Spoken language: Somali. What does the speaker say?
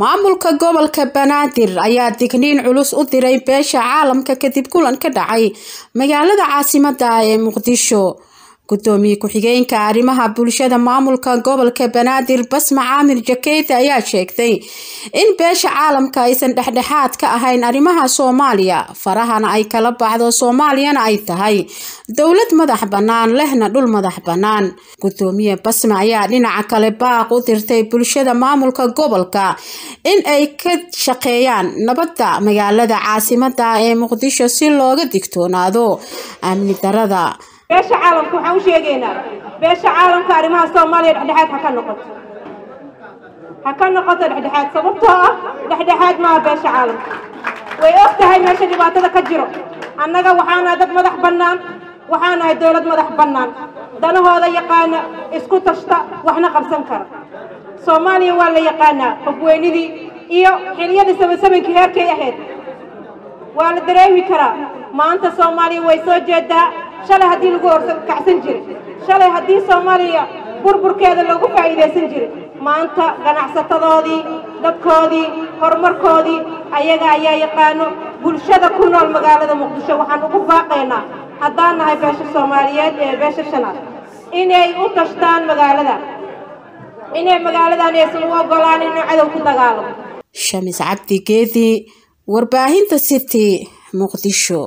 maamulka gobolka banaadir ayaa digniin culus u diray beesha caalamka kadib kulan ka dhacay magaalada caasimada ee muqdisho gudoomiye ku-xigeenka arrimaha bulshada maamulka gobolka banaadir basma caamir jakeyte ayaa sheegtay in beesha caalamka aysan dhexdhexaad ka ahayn arrimaha soomaaliya. Farahana ay kala baxdo soomaaliyana ay tahay dowlad madax bannaan lehna dhul madax bannaan. Gudoomiye basma ayaa dhinaca kale baaq u dirtay bulshada maamulka gobolka in ay ka shaqeeyaan nabadda magaalada caasimada ee muqdisho si looga digtoonaado amni darada beesha caalamka waxaan u sheegaynaa beesha caalamka arrimaha soomaaliya dhexdhexaad ha ka noqoto. Ha ka noqoto dhexdhexaad sababtoo ah dhexdhexaad maaha beesha caalamka. Way og tahay meesha dhibaatada ka jiro. Annaga waxaanahay dad madax bannaan waxaanahay dowlad madax bannaan. Danahooda yaqaana isku tashta waxna qabsan kara. Soomaaliya waa la yaqaanaa hogweynidii iyo xiliyadii sabansabankii heerkay ahayd. Waa la dareemi karaa. Maanta soomaaliya way soo jeedaa shalay haddii lagu horkacsan jiray. Shalay haddii soomaaliya burburkeeda loogu faa'iidaysan jiray. Maanta ganacsatadoodii dadkoodii horumarkoodii ayaga ayaa yaqaano bulshada ku nool magaalada muqdisho waxaan ugu baaqaynaa haddaan nahay beesha soomaaliyeed ee beesha shanaad inay u tashtaan magaalada. Inay magaaladan aysan u ogolaan inuu cadow ku dagaalamo shamis cabdi geedi warbaahinta city muqdisho